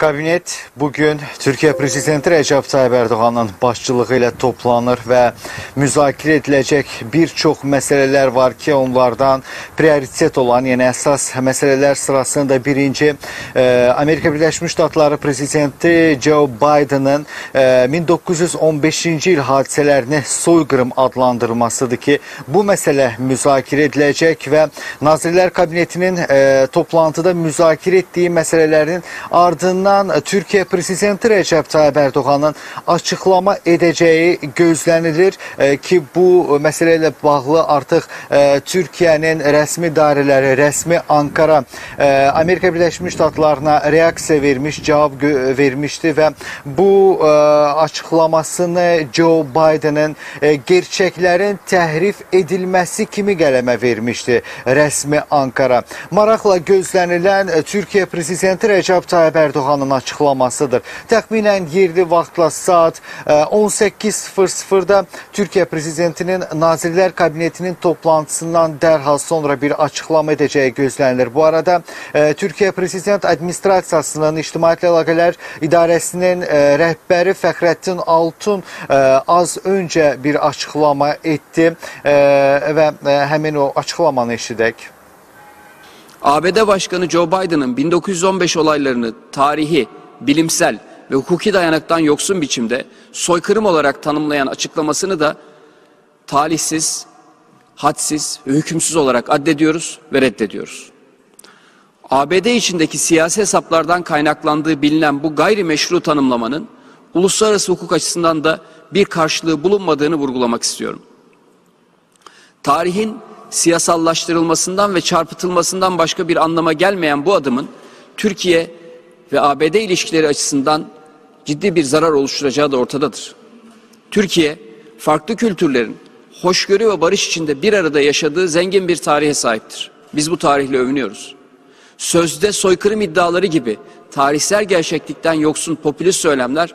Kabinet bugün Türkiye Prezidenti Recep Tayyip Erdoğan'ın başçılığı ile toplanır ve müzakere edilecek birçok meseleler var ki onlardan prioritet olan yani esas meseleler sırasında birinci e, Amerika Birleşmiş Ştatları Prezidenti Joe Biden'ın e, 1915. yıl hadiselerini soykırım adlandırmasıdır ki bu mesele müzakere edilecek ve Nazirler Kabineti'nin e, toplantıda müzakere ettiği meselelerin ardından ardından Türkiye Prezidenti Recep Tayyip Erdoğan'ın açıklama edeceği gözlənilir e, ki bu meseleyle bağlı artık e, Türkiye'nin resmi idareleri, resmi Ankara e, Amerika Birleşmiş Ştatlarına reaksiya vermiş, cevap vermişti ve bu açıklamasını Joe Biden'ın gerçeklerin təhrif edilmesi kimi qələmə vermişti resmi Ankara. Maraqla gözlənilən Türkiye Prezidenti Recep Tayyip Erdoğan Erdoğan'ın açıklamasıdır. Təxminən yerli vaxtla saat 18.00'da e, Türkiye Prezidentinin Nazirlər Kabinetinin toplantısından dərhal sonra bir açıklama edeceği gözlənilir. Bu arada e, Türkiye Prezident Administrasiyasının İctimaiyyətlə Əlaqələr İdarəsinin e, rəhbəri Fəxrəddin Altun az önce bir açıklama etti ve həmin o açıklamanı eşidək. ABD Başkanı Joe Biden'ın 1915 olaylarını tarihi, bilimsel ve hukuki dayanaktan yoksun biçimde soykırım olarak tanımlayan açıklamasını da talihsiz, hadsiz ve hükümsüz olarak addediyoruz ve reddediyoruz. ABD içindeki siyasi hesaplardan kaynaklandığı bilinen bu gayrimeşru tanımlamanın uluslararası hukuk açısından da bir karşılığı bulunmadığını vurgulamak istiyorum. Tarihin siyasallaştırılmasından ve çarpıtılmasından başka bir anlama gelmeyen bu adımın Türkiye ve ABD ilişkileri açısından ciddi bir zarar oluşturacağı da ortadadır. Türkiye farklı kültürlerin hoşgörü ve barış içinde bir arada yaşadığı zengin bir tarihe sahiptir. Biz bu tarihle övünüyoruz. Sözde soykırım iddiaları gibi tarihsel gerçeklikten yoksun popülist söylemler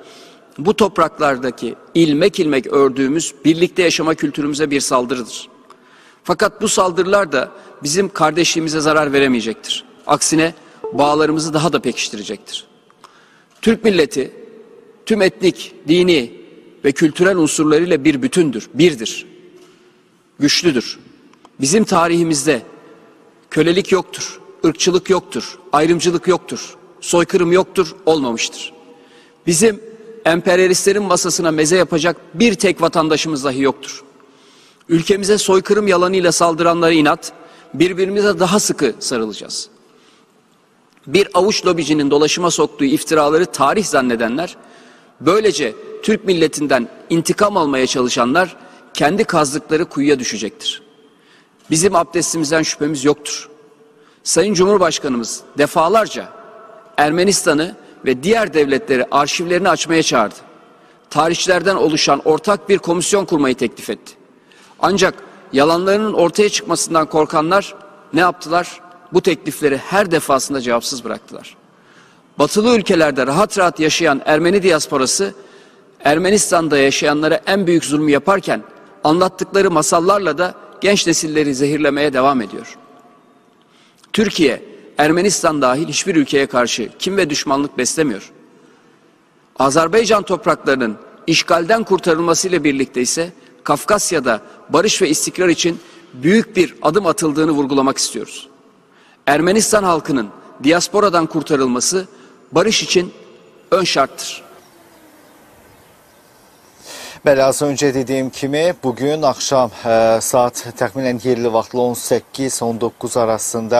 bu topraklardaki ilmek ilmek ördüğümüz birlikte yaşama kültürümüze bir saldırıdır. Fakat bu saldırılar da bizim kardeşliğimize zarar veremeyecektir. Aksine bağlarımızı daha da pekiştirecektir. Türk milleti tüm etnik, dini ve kültürel unsurlarıyla bir bütündür, birdir. Güçlüdür. Bizim tarihimizde kölelik yoktur, ırkçılık yoktur, ayrımcılık yoktur, soykırım yoktur, olmamıştır. Bizim emperyalistlerin masasına meze yapacak bir tek vatandaşımız dahi yoktur. Ülkemize soykırım yalanıyla saldıranlara inat, birbirimize daha sıkı sarılacağız. Bir avuç lobicinin dolaşıma soktuğu iftiraları tarih zannedenler, böylece Türk milletinden intikam almaya çalışanlar kendi kazdıkları kuyuya düşecektir. Bizim abdestimizden şüphemiz yoktur. Sayın Cumhurbaşkanımız defalarca Ermenistan'ı ve diğer devletleri arşivlerini açmaya çağırdı. Tarihçilerden oluşan ortak bir komisyon kurmayı teklif etti. Ancak yalanlarının ortaya çıkmasından korkanlar ne yaptılar? Bu teklifleri her defasında cevapsız bıraktılar. Batılı ülkelerde rahat rahat yaşayan Ermeni diasporası Ermenistan'da yaşayanlara en büyük zulmü yaparken anlattıkları masallarla da genç nesilleri zehirlemeye devam ediyor. Türkiye, Ermenistan dahil hiçbir ülkeye karşı kim ve düşmanlık beslemiyor. Azerbaycan topraklarının işgalden kurtarılmasıyla birlikte ise Kafkasya'da barış ve istikrar için büyük bir adım atıldığını vurgulamak istiyoruz. Ermenistan halkının diasporadan kurtarılması barış için ön şarttır. Bəli, az öncə dediyim kimi bugün axşam e, saat təxminən yerli vaxtla 18-19 arasında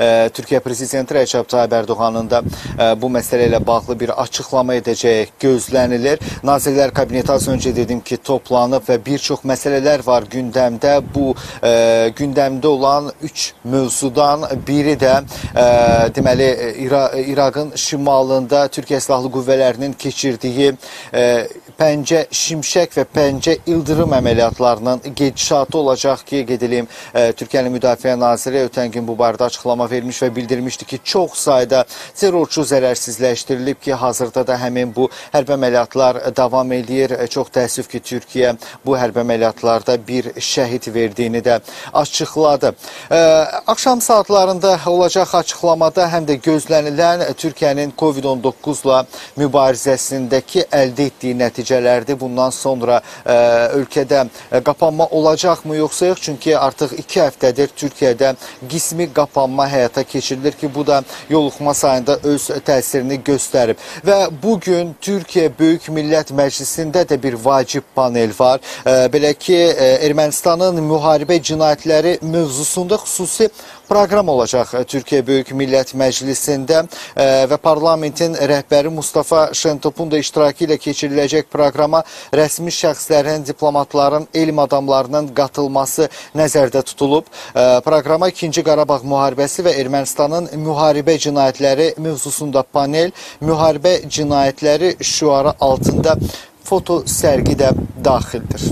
e, Türkiyə Prezidenti Rəcəb Tayyib Ərdoğanın da e, bu məsələ ilə bağlı bir açıqlama edəcəyi gözlənilir. Nazirlər Kabineti az öncə dedim ki, toplanıb və bir çox məsələlər var gündəmdə. Bu e, gündəmdə olan 3 mövzudan biri də e, deməli İra İraqın şimalında Türkiyə Silahlı Qüvvələrinin keçirdiyi e, Pəncə Şimşək Kürək və Pəncə ildırım əməliyyatlarının gedişatı olacaq ki, gedelim e, Türkiyənin Müdafiə Naziri ötən gün bu barədə açıqlama vermiş və bildirmişdi ki, çox sayda terrorçu zərərsizləşdirilib ki, hazırda da həmin bu hərbi əməliyyatlar davam edir. E, Çox təəssüf ki, Türkiyə bu hərbi əməliyyatlarda bir şəhid verdiyini də açıqladı. E, Axşam saatlarında olacaq açıqlamada həm də gözlənilən Türkiyənin COVID-19-la mübarizəsindəki əldə etdiyi nəticələrdir. Bundan sonra ə, ölkədə ə, qapanma olacaqmı yoxsa yox? Çünki artıq 2 həftədir Türkiyədə qismi qapanma həyata keçirilir ki, bu da yoluxma sayında öz təsirini göstərib. Və bu gün Türkiyə Böyük Millət Məclisində də bir vacib panel var. Ə, belə ki, Ermənistanın müharibə cinayətləri mövzusunda xüsusi proqram olacaq Türkiyə Böyük Millət Məclisində ə, və parlamentin rəhbəri Mustafa Şentopun da iştirakı ilə keçiriləcək proqrama rəsmi şəxslərin, diplomatların, elm adamlarının qatılması nəzərdə tutulub. Ə, Proqrama 2-ci Qarabağ müharibəsi və Ermənistanın müharibə cinayətləri mövzusunda panel, müharibə cinayətləri şüarı altında foto sərgi də daxildir.